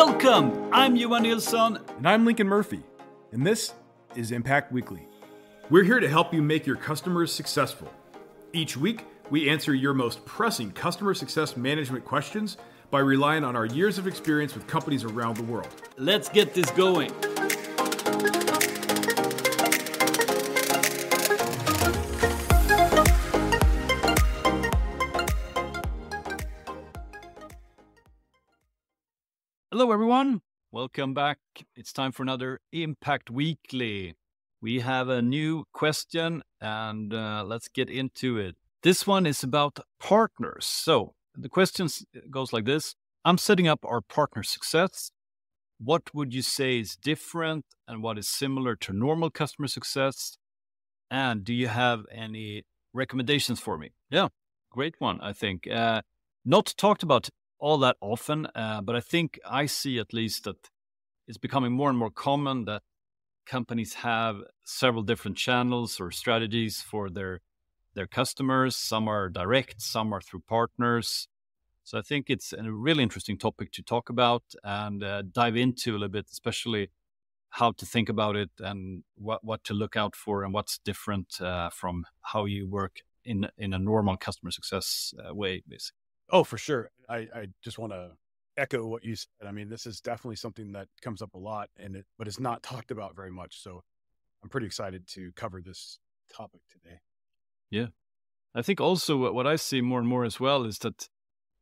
Welcome! I'm Johan Nilsson. And I'm Lincoln Murphy. And this is Impact Weekly. We're here to help you make your customers successful. Each week, we answer your most pressing customer success management questions by relying on our years of experience with companies around the world. Let's get this going. Hello, everyone. Welcome back. It's time for another Impact Weekly. We have a new question and uh, let's get into it. This one is about partners. So the question goes like this I'm setting up our partner success. What would you say is different and what is similar to normal customer success? And do you have any recommendations for me? Yeah, great one, I think. Uh, not talked about all that often, uh, but I think I see at least that it's becoming more and more common that companies have several different channels or strategies for their their customers. Some are direct, some are through partners. So I think it's a really interesting topic to talk about and uh, dive into a little bit, especially how to think about it and what what to look out for and what's different uh, from how you work in in a normal customer success uh, way, basically. Oh, for sure. I, I just want to echo what you said. I mean, this is definitely something that comes up a lot, and it but it's not talked about very much. So I'm pretty excited to cover this topic today. Yeah, I think also what I see more and more as well is that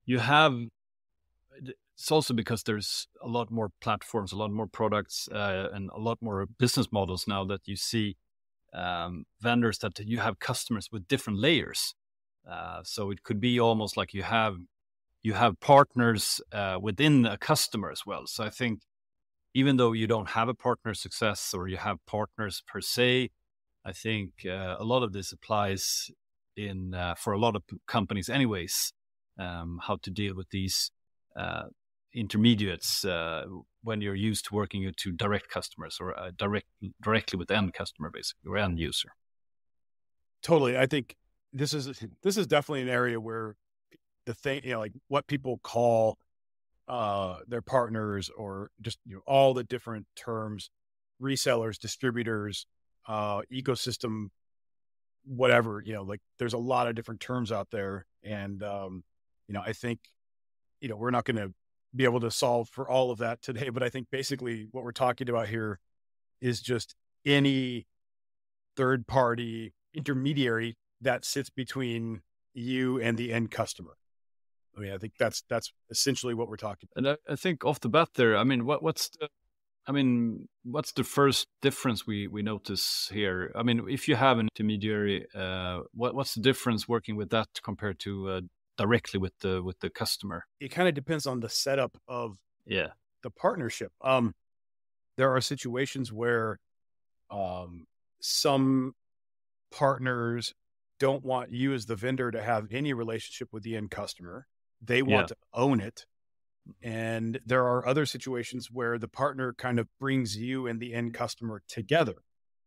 you have. It's also because there's a lot more platforms, a lot more products, uh, and a lot more business models now that you see um, vendors that you have customers with different layers. Uh, so it could be almost like you have you have partners uh, within a customer as well. So I think even though you don't have a partner success or you have partners per se, I think uh, a lot of this applies in uh, for a lot of companies, anyways. Um, how to deal with these uh, intermediates uh, when you're used to working to direct customers or direct directly with end customer, basically, or end user. Totally, I think this is this is definitely an area where the thing, you know, like what people call uh, their partners or just you know all the different terms, resellers, distributors, uh, ecosystem, whatever. You know, like there's a lot of different terms out there, and um, you know, I think you know we're not going to be able to solve for all of that today, but I think basically what we're talking about here is just any third party intermediary that sits between you and the end customer. I mean, I think that's that's essentially what we're talking about. And I, I think off the bat there, I mean, what what's the, I mean, what's the first difference we we notice here? I mean, if you have an intermediary, uh, what what's the difference working with that compared to uh, directly with the with the customer? It kind of depends on the setup of yeah the partnership. Um, there are situations where um, some partners don't want you as the vendor to have any relationship with the end customer they want yeah. to own it. And there are other situations where the partner kind of brings you and the end customer together.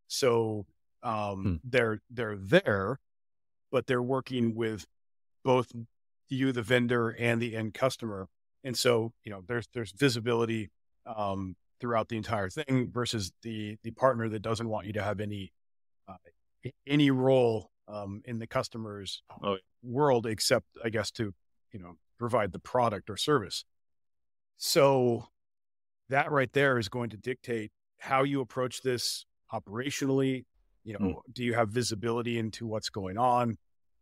So um, hmm. they're they're there, but they're working with both you, the vendor, and the end customer. And so you know there's there's visibility um, throughout the entire thing versus the the partner that doesn't want you to have any uh, any role um, in the customer's oh. world except I guess to you know, provide the product or service. So that right there is going to dictate how you approach this operationally. You know, mm. do you have visibility into what's going on?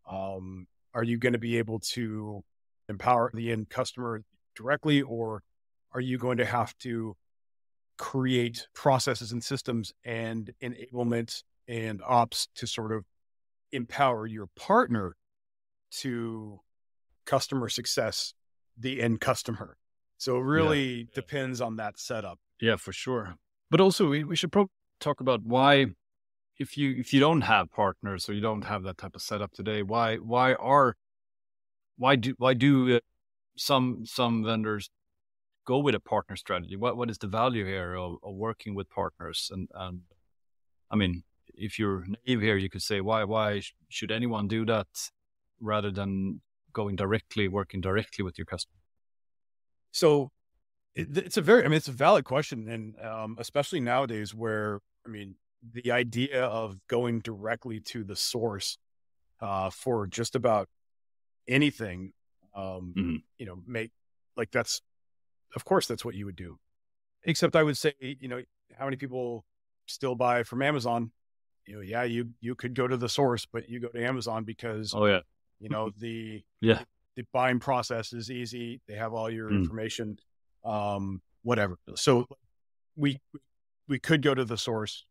Um, are you going to be able to empower the end customer directly, or are you going to have to create processes and systems and enablement and ops to sort of empower your partner to customer success, the end customer. So it really yeah. depends on that setup. Yeah, for sure. But also we, we should probably talk about why if you if you don't have partners or you don't have that type of setup today, why why are why do why do uh, some some vendors go with a partner strategy? What what is the value here of, of working with partners? And and I mean, if you're naive here, you could say why why should anyone do that rather than going directly, working directly with your customer? So It, it's a very, I mean, it's a valid question, and um, especially nowadays, where I mean, the idea of going directly to the source uh, for just about anything, um, mm-hmm. you know, make like that's, of course, that's what you would do. Except I would say, you know, how many people still buy from Amazon? You know, yeah, you you could go to the source, but you go to Amazon because, oh yeah, you know the yeah the, buying process is easy. They have all your mm. information um, whatever. So we we could go to the source,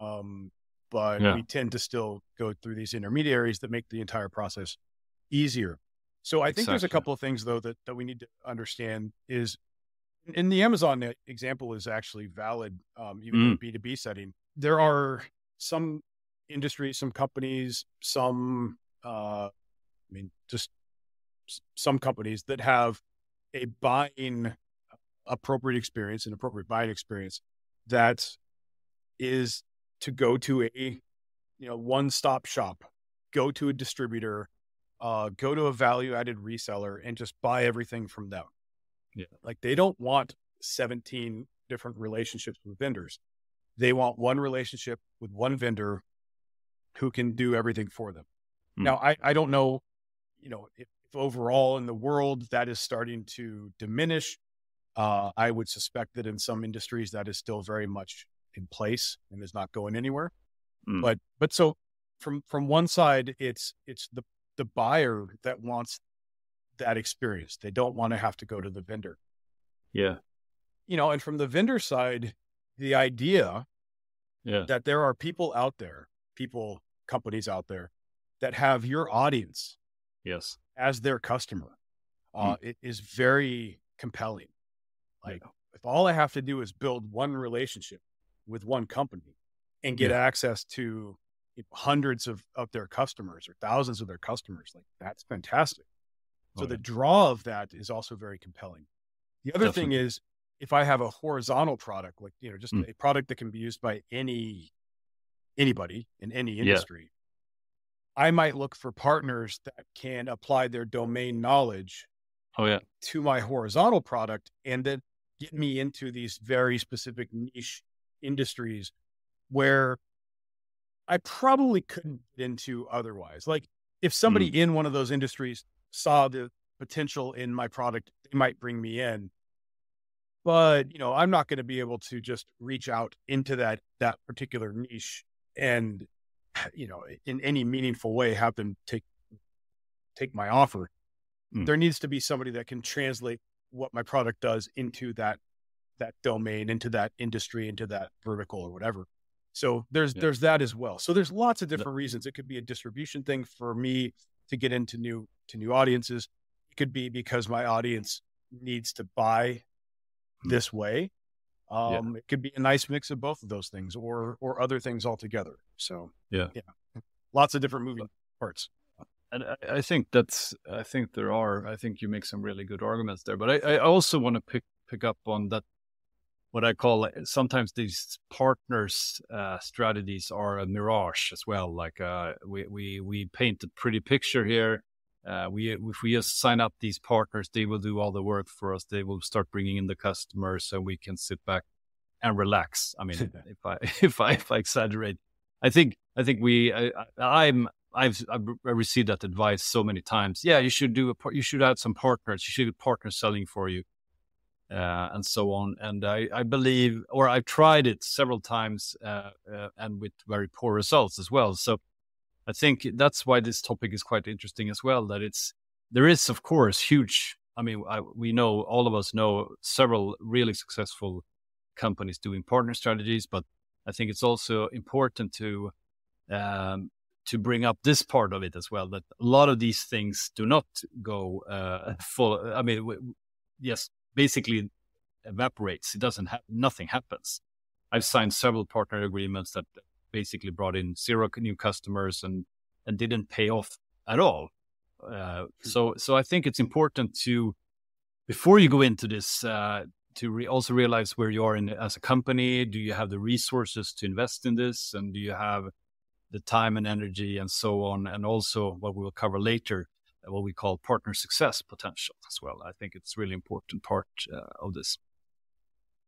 um, but yeah. we tend to still go through these intermediaries that make the entire process easier. So I exactly. think there's a couple of things though that that we need to understand is in the Amazon example is actually valid, um, even mm. in B two B setting. There are some industries, some companies, some, uh, I mean, just some companies that have a buying appropriate experience an appropriate buying experience that is to go to a you know one stop shop go to a distributor uh, go to a value added reseller and just buy everything from them. Yeah. Like they don't want 17 different relationships with vendors. They want one relationship with one vendor who can do everything for them. Hmm. now I, I don't know you know if, if overall in the world that is starting to diminish uh, I would suspect that in some industries that is still very much in place and is not going anywhere. Mm. But but so from from one side, it's it's the the buyer that wants that experience. They don't want to have to go to the vendor. Yeah. You know, and from the vendor side, the idea yeah. that there are people out there, people, companies out there that have your audience yes as their customer uh, mm. it is very compelling like yeah. if all I have to do is build one relationship with one company and get yeah. access to hundreds of, of their customers or thousands of their customers, like that's fantastic. So oh, the draw of that is also very compelling. The other Definitely. thing is if I have a horizontal product, like, you know, just mm. a product that can be used by any, anybody in any industry. I might look for partners that can apply their domain knowledge oh, yeah. to my horizontal product and then get me into these very specific niche industries where I probably couldn't get into otherwise. Like if somebody mm. in one of those industries saw the potential in my product, they might bring me in. But, you know, I'm not going to be able to just reach out into that that particular niche and you know, in any meaningful way have them take take my offer. Mm. There needs to be somebody that can translate what my product does into that that domain, into that industry, into that vertical or whatever. So there's yeah. there's that as well. So there's lots of different reasons. It could be a distribution thing for me to get into new to new audiences. It could be because my audience needs to buy hmm. this way. Um, yeah. It could be a nice mix of both of those things, or or other things altogether. So yeah, yeah, lots of different moving parts and I, I, think that's I think there are I think you make some really good arguments there. But I, I also want to pick pick up on that what I call sometimes these partners uh, strategies are a mirage as well. Like uh, we we we paint a pretty picture here. Uh, we if we just sign up these partners, they will do all the work for us. They will start bringing in the customers, so we can sit back and relax. I mean, if I if I if I exaggerate, I think I think we I, I'm I've, I've received that advice so many times. Yeah, you should do a, you should add some partners. You should have partners selling for you, uh, and so on. And I, I believe, or I've tried it several times, uh, uh, and with very poor results as well. So I think that's why this topic is quite interesting as well. That it's there is, of course, huge. I mean, I, we know all of us know several really successful companies doing partner strategies, but I think it's also important to um, to bring up this part of it as well that a lot of these things do not go uh, full i mean w- yes basically evaporates it doesn't have nothing happens i've signed several partner agreements that basically brought in zero new customers and and didn't pay off at all uh, so so i think it's important to before you go into this uh, to re- also realize where you are in as a company do you have the resources to invest in this and do you have the time and energy and so on, and also what we will cover later, what we call partner success potential as well. I think it's really important part uh, of this.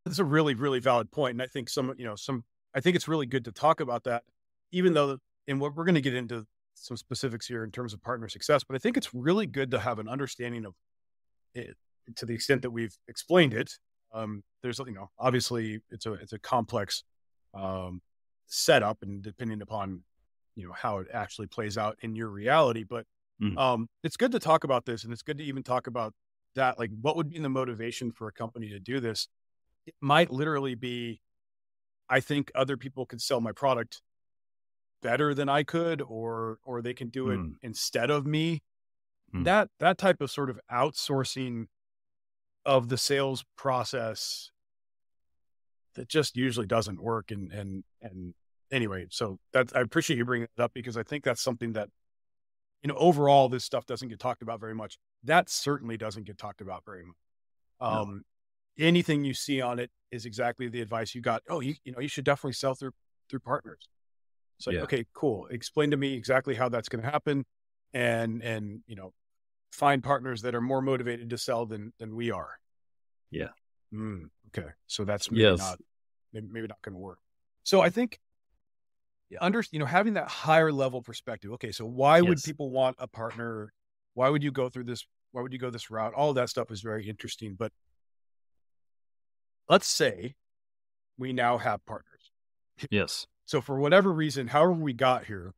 That's a really, really valid. And I think some, you know, some, I think it's really good to talk about that, even though, and what we're going to get into some specifics here in terms of partner success, but I think it's really good to have an understanding of it to the extent that we've explained it. Um, there's, you know, obviously it's a, it's a complex um, setup and depending upon, you know, how it actually plays out in your reality, but mm. um, it's good to talk about this and it's good to even talk about that. Like what would be the motivation for a company to do this? it might literally be I think other people could sell my product better than I could or or they can do it mm. instead of me. Mm. That that type of sort of outsourcing of the sales process that just usually doesn't work and and and anyway, so that I appreciate you bringing it up because I think that's something that you know overall this stuff doesn't get talked about very much. That certainly doesn't get talked about very much. Um, anything you see on it is exactly the advice you got. Oh, you you know, you should definitely sell through through partners. So yeah. okay, cool. Explain to me exactly how that's going to happen, and and you know, find partners that are more motivated to sell than than we are. Yeah. Mm, okay. So that's maybe yes. not maybe, maybe not going to work. So I think under you know having that higher level perspective. Okay, so why yes. would people want a partner? Why would you go through this? Why would you go this route? All that stuff is very interesting, but let's say we now have partners. Yes. So for whatever reason, however we got here,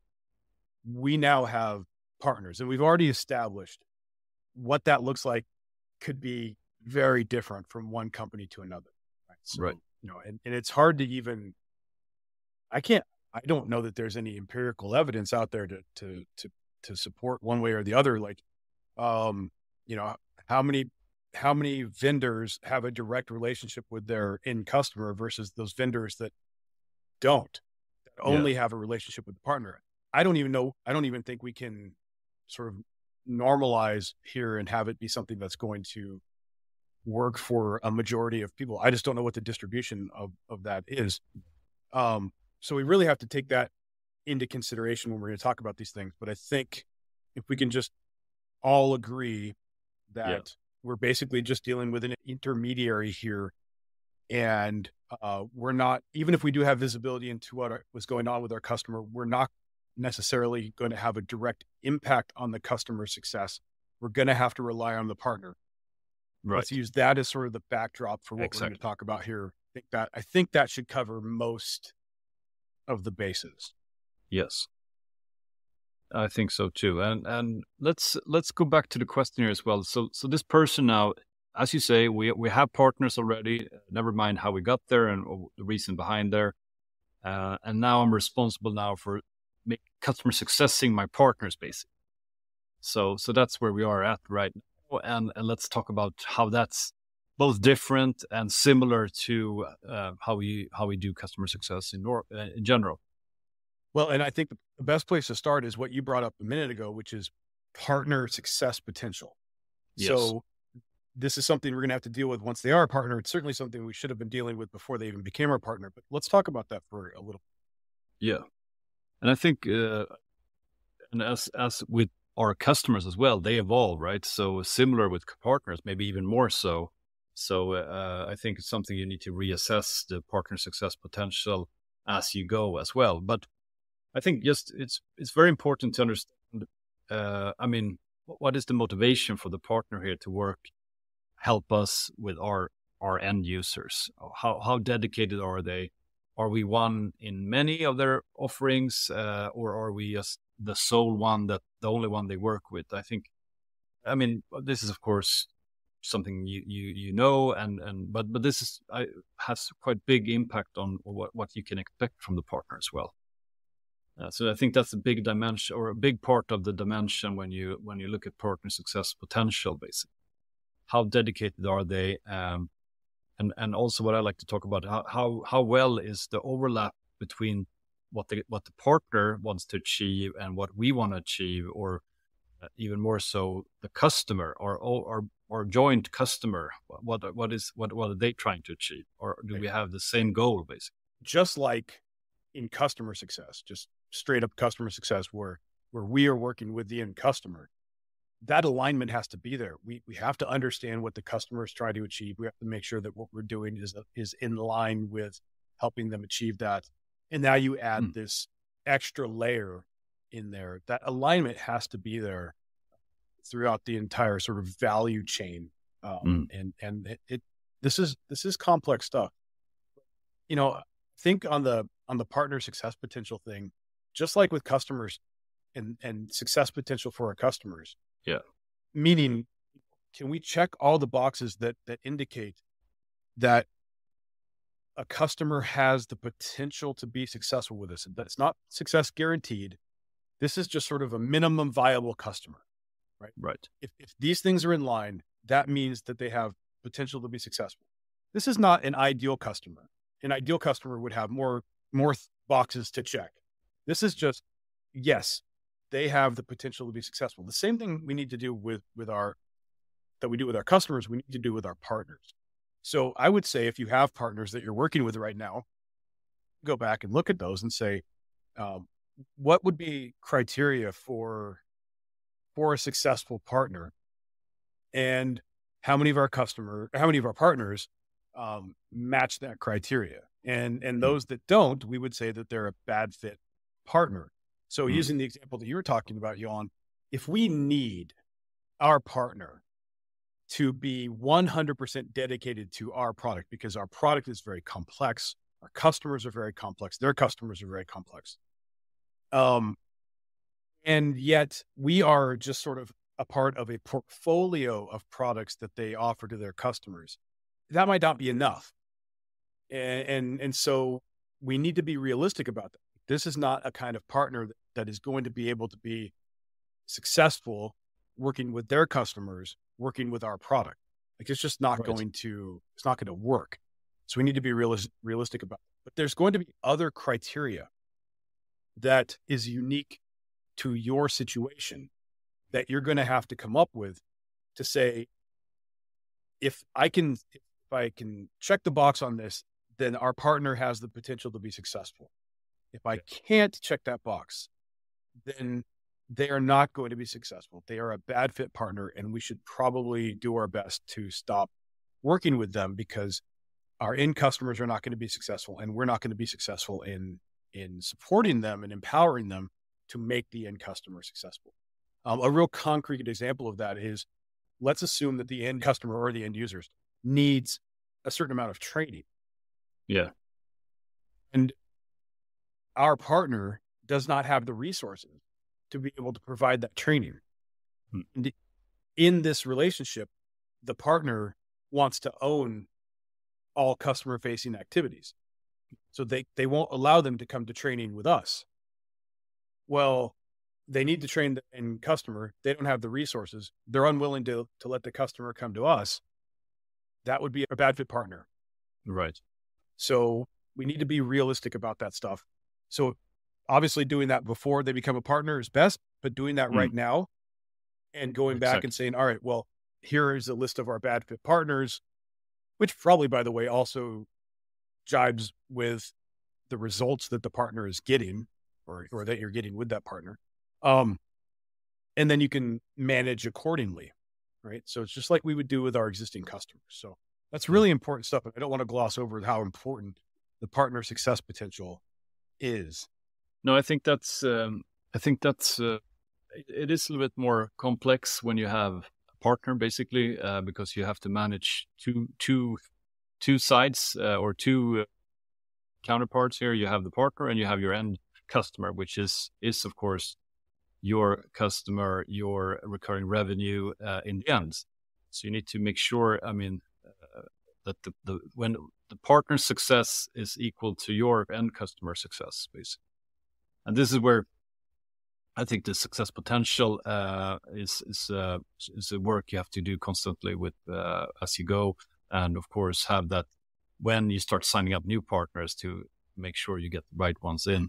we now have partners and we've already established what that looks like could be very different from one company to another. Right. So, right. You know, and, and it's hard to even, I can't, I don't know that there's any empirical evidence out there to, to, to, to support one way or the other. Like, um, you know, how many how many vendors have a direct relationship with their end customer versus those vendors that don't that only yeah. have a relationship with the partner? I don't even know i don't even think we can sort of normalize here and have it be something that's going to work for a majority of people. I just don't know what the distribution of, of that is. Um, so we really have to take that into consideration when we're going to talk about these things but i think if we can just all agree that yeah we're basically just dealing with an intermediary here. And uh, we're not, even if we do have visibility into what was going on with our customer, we're not necessarily going to have a direct impact on the customer success. We're going to have to rely on the partner. Right. Let's use that as sort of the backdrop for what exactly. we're going to talk about here. I think that I think that should cover most of the bases. Yes. I think so too. And and let's let's go back to the question here as well. So so this person now, as you say, we we have partners already. Never mind how we got there and the reason behind there. Uh, and now I'm responsible now for make customer successing my partners basically. So so that's where we are at right now. And and let's talk about how that's both different and similar to uh, how we how we do customer success in uh, in general. Well, and I think the best place to start is what you brought up a minute ago, which is partner success potential. Yes. So this is something we're going to have to deal with once they are a partner. It's certainly something we should have been dealing with before they even became our partner. But let's talk about that for a little. Yeah, and I think, uh, and as as with our customers as well, they evolve, right? So similar with partners, maybe even more so. So uh, I think it's something you need to reassess the partner success potential as you go as well. But I think just it's it's very important to understand. Uh, I mean, what is the motivation for the partner here to work, help us with our our end users? How how dedicated are they? Are we one in many of their offerings, uh, or are we just the sole one that the only one they work with? I think. I mean, this is of course something you you you know, and and but but this is I, has quite big impact on what what you can expect from the partner as well. Uh, so I think that's a big dimension or a big part of the dimension when you when you look at partner success potential, basically. How dedicated are they? Um, and and also what I like to talk about how how how well is the overlap between what the what the partner wants to achieve and what we want to achieve, or uh, even more so the customer or or or joint customer. What what is what what are they trying to achieve, or do we have the same goal, basically? Just like in customer success, just straight up customer success where where we are working with the end customer that alignment has to be there. We we have to understand what the customer is trying to achieve. We have to make sure that what we're doing is is in line with helping them achieve that. And now you add mm. this extra layer in there. That alignment has to be there throughout the entire sort of value chain. Um, mm. And and it, it this is this is complex stuff. You know, think on the on the partner success potential thing, just like with customers and and success potential for our customers yeah. Meaning, can we check all the boxes that that indicate that a customer has the potential to be successful with us? That's not success guaranteed. This is just sort of a minimum viable customer, right? Right. If, if these things are in line, that means that they have potential to be successful. This is not an ideal customer. An ideal customer would have more more boxes to check. This is just yes, they have the potential to be successful. The same thing we need to do with with our that we do with our customers, we need to do with our partners. So I would say if you have partners that you're working with right now, go back and look at those and say, um, what would be criteria for for a successful partner, and how many of our customer, how many of our partners um, match that criteria, and and hmm. those that don't, we would say that they're a bad fit partner. So mm using the example that you were talking about, Jan, if we need our partner to be 100% dedicated to our product because our product is very complex, our customers are very complex, their customers are very complex. Um, and yet we are just sort of a part of a portfolio of products that they offer to their customers. That might not be enough. And, and, and so we need to be realistic about that. This is not a kind of partner that is going to be able to be successful working with their customers, working with our product. Like it's just not right. going to, it's not going to work. So we need to be realis- realistic about it. But there's going to be other criteria that is unique to your situation that you're going to have to come up with to say, if I can, if I can check the box on this, then our partner has the potential to be successful. If I can't check that box, then they are not going to be successful. They are a bad fit partner, and we should probably do our best to stop working with them because our end customers are not going to be successful, and we're not going to be successful in in supporting them and empowering them to make the end customer successful. Um, a real concrete example of that is let's assume that the end customer or the end users needs a certain amount of training. Yeah. And our partner does not have the resources to be able to provide that training. Hmm. in this relationship, the partner wants to own all customer facing activities. So they, they won't allow them to come to training with us. Well, they need to train the end customer. They don't have the resources. They're unwilling to, to let the customer come to us. That would be a bad fit partner. Right. So we need to be realistic about that stuff. So obviously doing that before they become a partner is best, but doing that mm. right now and going back and saying, all right, well, here is a list of our bad fit partners, which probably, by the way, also jibes with the results that the partner is getting or, or that you're getting with that partner. Um, and then you can manage accordingly. Right. So it's just like we would do with our existing customers. So that's really important stuff. I don't want to gloss over how important the partner success potential is. No, I think that's um, I think that's uh, it is a little bit more complex when you have a partner, basically, uh, because you have to manage two two two sides uh, or two uh, counterparts here. You have the partner and you have your end customer, which is is of course your customer, your recurring revenue uh, in the end. So you need to make sure. I mean, that the, the when the partner success is equal to your end customer success, basically. And this is where I think the success potential uh, is is uh, is a work you have to do constantly with uh, as you go, and of course have that when you start signing up new partners to make sure you get the right ones in.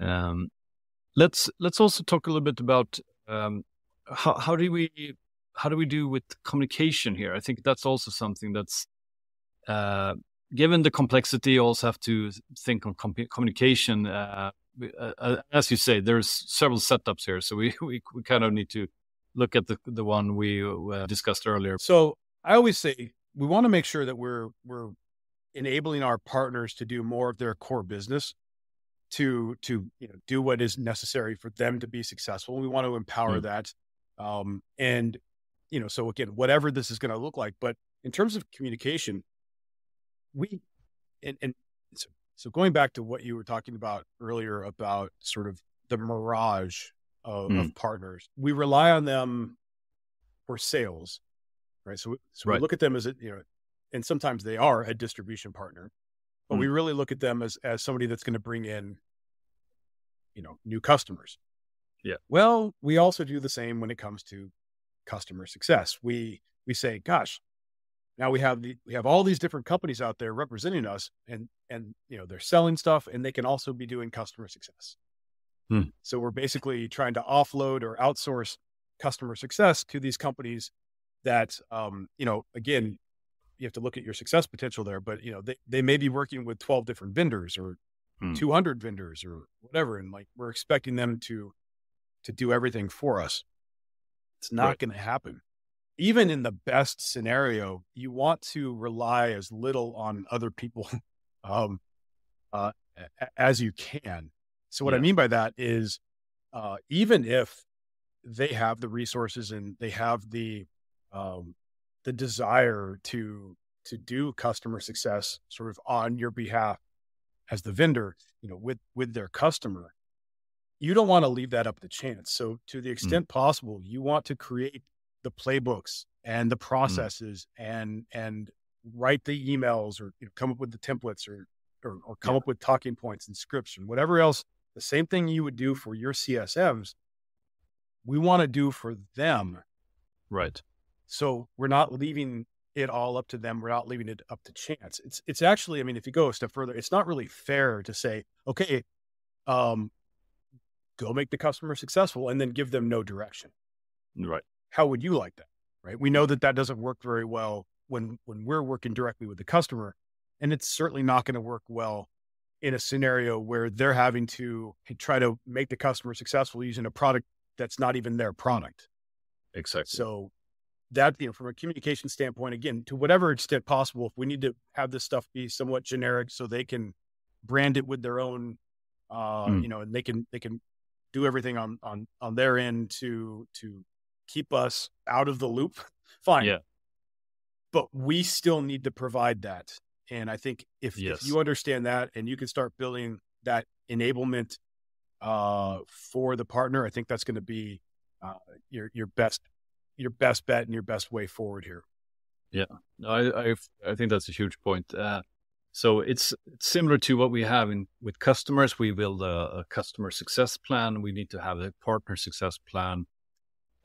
Um, let's let's also talk a little bit about um, how how do we how do we do with communication here? I think that's also something that's uh, given the complexity, you also have to think on com- communication. Uh, uh, uh, as you say, there's several setups here, so we, we, we kind of need to look at the the one we uh, discussed earlier. So I always say we want to make sure that we're we're enabling our partners to do more of their core business to to you know do what is necessary for them to be successful. We want to empower mm. that. Um, and you know, so again, whatever this is going to look like, but in terms of communication, we and, and so, so going back to what you were talking about earlier about sort of the mirage of, mm. of partners, we rely on them for sales, right? So, so right. we look at them as a, you know, and sometimes they are a distribution partner, but mm. we really look at them as as somebody that's going to bring in, you know, new customers. Yeah. Well, we also do the same when it comes to customer success. We we say, gosh, now we have the we have all these different companies out there representing us and and you know they're selling stuff and they can also be doing customer success hmm. so we're basically trying to offload or outsource customer success to these companies that um you know again you have to look at your success potential there but you know they, they may be working with 12 different vendors or hmm. 200 vendors or whatever and like we're expecting them to to do everything for us it's not right. going to happen even in the best scenario, you want to rely as little on other people um, uh, as you can. So, what yeah. I mean by that is, uh, even if they have the resources and they have the um, the desire to to do customer success, sort of on your behalf as the vendor, you know, with with their customer, you don't want to leave that up to chance. So, to the mm. extent mm. possible, you want to create the playbooks and the mm. processes mm. and and write the emails or you know, come up with the templates or or, or come yeah. up with talking points and scripts and whatever else the same thing you would do for your csms we want to do for them right so we're not leaving it all up to them we're not leaving it up to chance it's it's actually i mean if you go a step further it's not really fair to say okay um go make the customer successful and then give them no direction right how would you like that? Right. We know that that doesn't work very well when, when we're working directly with the customer. And it's certainly not going to work well in a scenario where they're having to try to make the customer successful using a product that's not even their product. Exactly. So that, you know, from a communication standpoint, again, to whatever extent possible, if we need to have this stuff be somewhat generic so they can brand it with their own, uh, mm. you know, and they can, they can do everything on, on, on their end to, to keep us out of the loop, fine. Yeah. But we still need to provide that. And I think if, yes. if you understand that and you can start building that enablement uh, for the partner, I think that's going to be uh, your your best your best bet and your best way forward here. Yeah, I I, I think that's a huge point. Uh, so it's, similar to what we have in with customers. We build a, a, customer success plan. We need to have a partner success plan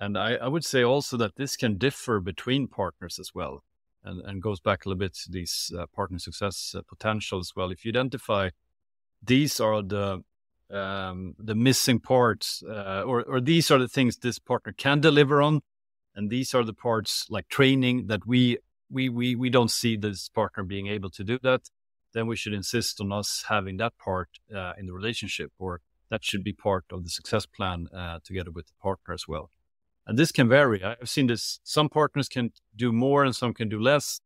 and I, I, would say also that this can differ between partners as well, and, and goes back a little bit to these uh, partner success uh, potential as well. If you identify these are the um, the missing parts, uh, or or these are the things this partner can deliver on, and these are the parts like training that we we we we don't see this partner being able to do that, then we should insist on us having that part uh, in the relationship, or that should be part of the success plan uh, together with the partner as well. And this can vary. I've seen this. Some partners can do more and some can do less.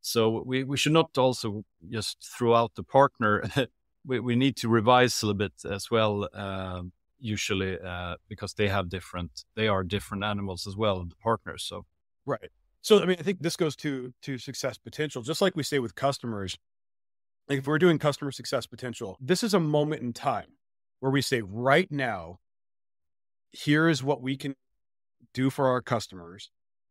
So we, we should not also just throw out the partner. we, we need to revise a little bit as well, uh, usually, because they have different, they are different animals as well, the partners. So, right. So, I mean, I think this goes to, to success potential, just like we say with customers. Like if we're doing customer success potential, this is a moment in time where we say, right now, here is what we can do for our customers.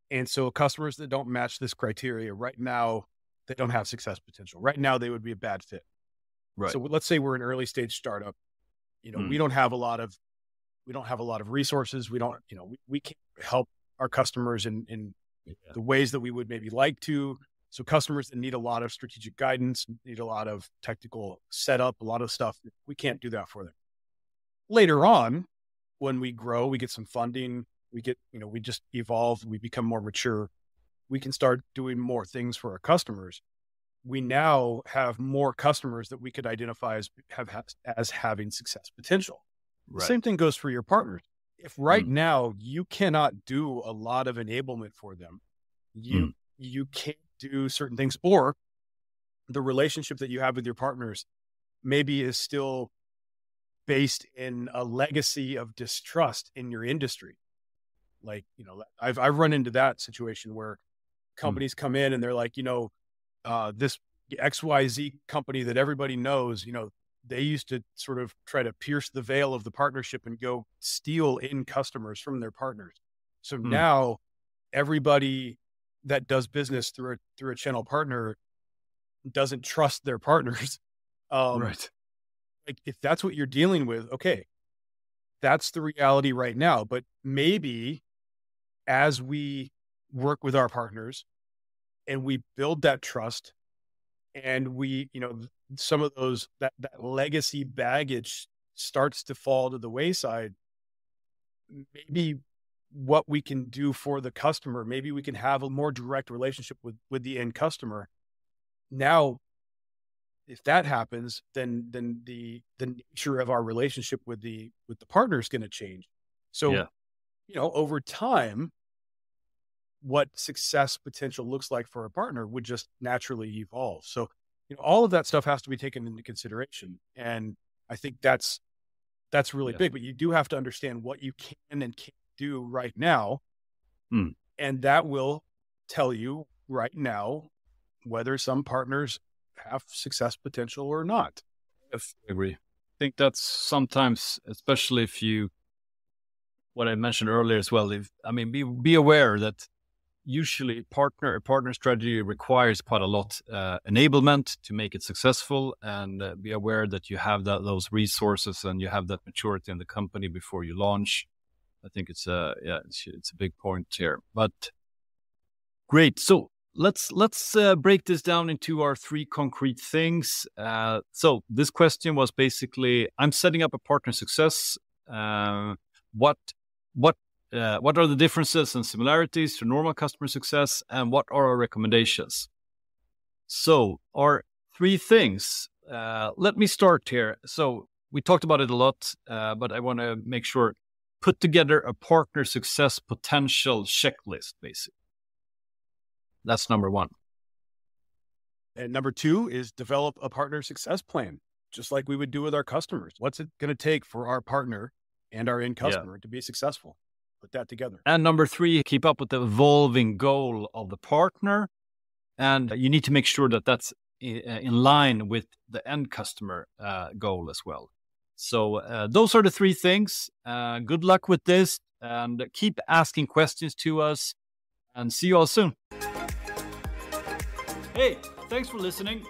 And so customers that don't match this criteria right now, they don't have success potential. Right now, they would be a bad fit. Right. So let's say we're an early stage startup. You know, mm. we don't have a lot of we don't have a lot of resources. We don't, you know, we, we can't help our customers in in yeah. the ways that we would maybe like to. So customers that need a lot of strategic guidance, need a lot of technical setup, a lot of stuff, we can't do that for them. Later on, when we grow, we get some funding, we get, you know, we just evolve, we become more mature, we can start doing more things for our customers. We now have more customers that we could identify as have as having success potential. Right. Same thing goes for your partners. if right mm. now you cannot do a lot of enablement for them, you mm. you can't do certain things, or the relationship that you have with your partners maybe is still based in a legacy of distrust in your industry. Like, you know, I've I've run into that situation where hmm. companies mm. come in and they're like, you know, uh, this XYZ company that everybody knows, you know, they used to sort of try to pierce the veil of the partnership and go steal in customers from their partners. So mm. now everybody that does business through a through a channel partner doesn't trust their partners. Um, right. Like if that's what you're dealing with, okay, that's the reality right now. But maybe as we work with our partners and we build that trust and we, you know, some of those that that legacy baggage starts to fall to the wayside, maybe what we can do for the customer, maybe we can have a more direct relationship with with the end customer. Now, if that happens, then then the the nature of our relationship with the with the partner is going to change. So, yeah. you know, over time, what success potential looks like for a partner would just naturally evolve. So, you know, all of that stuff has to be taken into consideration. And I think that's that's really yeah. big. But you do have to understand what you can and can't do right now. Mm. And that will tell you right now whether some partners have success potential or not. Yes, I agree. I think that's sometimes, especially if you, what I mentioned earlier as well. If I mean, be be aware that usually partner a partner strategy requires quite a lot uh, enablement to make it successful and uh, be aware that you have that, those resources and you have that maturity in the company before you launch i think it's a yeah it's, it's a big point here but great so let's let's uh, break this down into our three concrete things uh, so this question was basically i'm setting up a partner success uh, what what uh, what are the differences and similarities to normal customer success, and what are our recommendations? So, our three things. Uh, let me start here. So, we talked about it a lot, uh, but I want to make sure put together a partner success potential checklist, basically. That's number one. And number two is develop a partner success plan, just like we would do with our customers. What's it going to take for our partner and our end customer yeah. to be successful? put that together. And number three, keep up with the evolving goal of the partner. And you need to make sure that that's in line with the end customer uh, goal as well. So uh, those are the three things. Uh, good luck with this and keep asking questions to us and see you all soon. Hey, thanks for listening.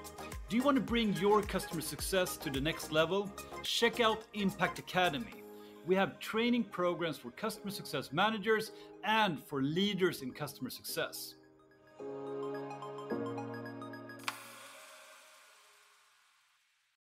Do you want to bring your customer success to the next level? Check out Impact Academy we have training programs for customer success managers and for leaders in customer success.